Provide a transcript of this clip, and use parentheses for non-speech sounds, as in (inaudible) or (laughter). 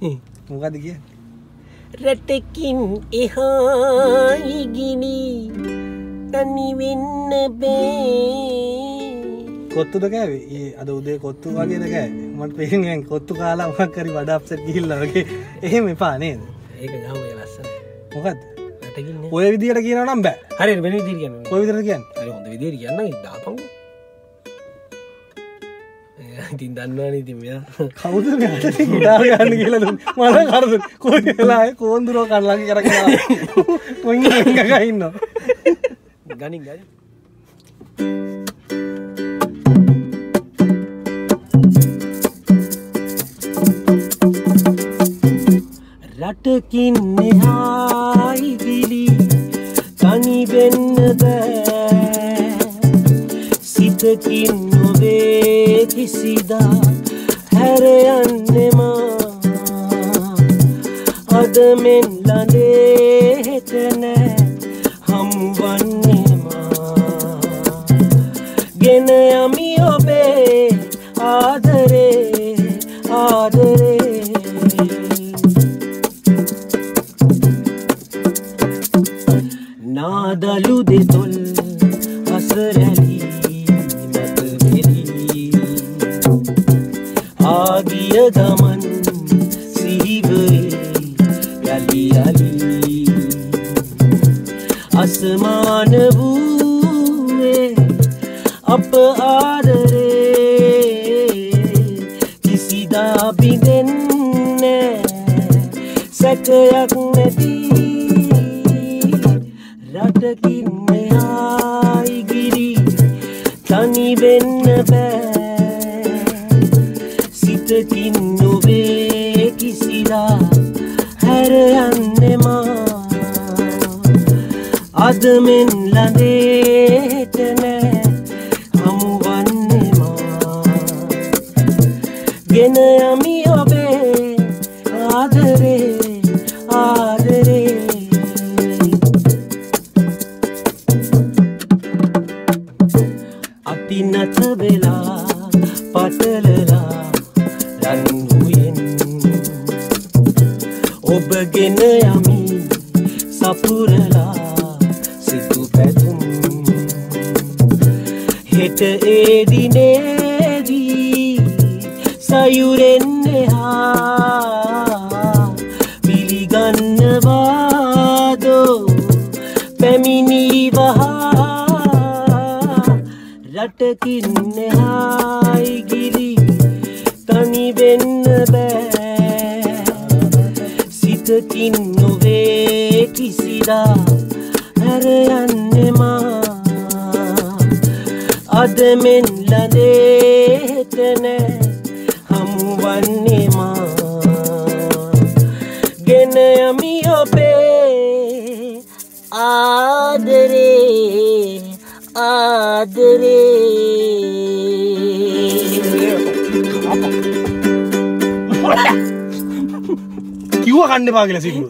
මොකද කිය රටකින් එහායිගිනි තනිවෙන්න බේ. කොත්තුද කෑවේ? ඒ අද උදේ කොත්තු වගේ දකෑ මට පේෙන් කොත්තු කාලා මක් කරි වඩ අප්සට කිල්ලගේ එහෙම එපා නේද? ඒක ගමේ ලස්සන. මොකත් ඔය විදියට කියන නම් බෑ. හරි වෙන විදිර කියන්න. කොයි විදිර කියන්න. හොඳ විදිර කියන්න ඉදාපං (laughs) ඉතින් දන්නවාන ඉතින් මෙයා. කවුද ගිටාර ගන්න කියලද මල කරද කොයි වෙලා කෝන්දුරෝ කල්ලාගේ කරගෙන ඉන්න ගනින් ගනි රටකින් එහායිදිලි තනිවෙන්න බෑ සිතකින් කිසිදා හැරයන්නෙමා අදමෙන් ලඳේ හෙටනෑ හමුවන්නේමා ගෙන යමි ඔබේ ආදරේ ආදරේ. නාදලු දෙතොල් ආගිය ගමන් සිහිවරේ යලි යලි. අසමාන වූේ අප ආදරේ කිසිදා බිඳෙන්නේ සැකයක් නැති රටකින් මෙහායිගිරි තනිවෙන්න බෑ. සිතකින් නොවේ කිසිලා. හැරයන්නෙමා අදමෙන් ලඳේට නෑ හමුවන්නෙමා ගෙන යමි ඔබේ සපුරලා සිතු පැතුම්. හෙට ඒදිනේදී සයුරෙන්නෙහා පිළිගන්නවාදෝ පැමිණී වහා රටකින් එහායිගිරි තනිවෙන්න බෑ. සිතකින් නොවේ කිසිදා හැරයන්නෙමා අදමෙන් ලදේටනෑ හමුවන්නේමා ගෙන යමි ඔබේ ආදරේ ආදරේ. (laughs) කිව්ව කණ්ඩ පා කියලා සිදුව